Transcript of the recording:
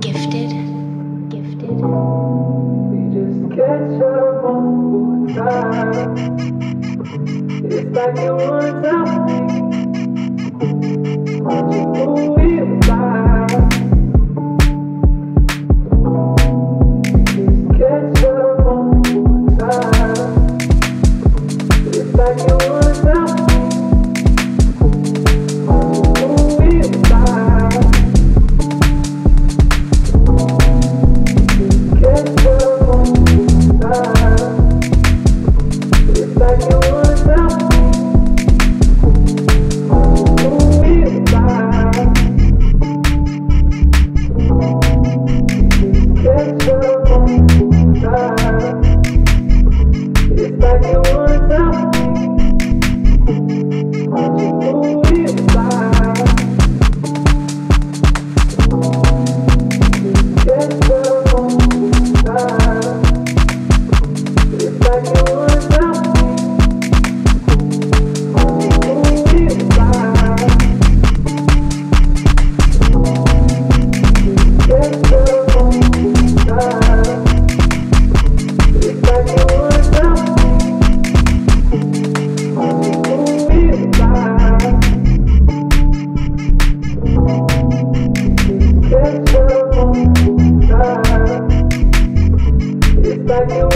Gifted. Gifted. We just catch up one. It's like you want to me. Won't you move It's Like you would that you.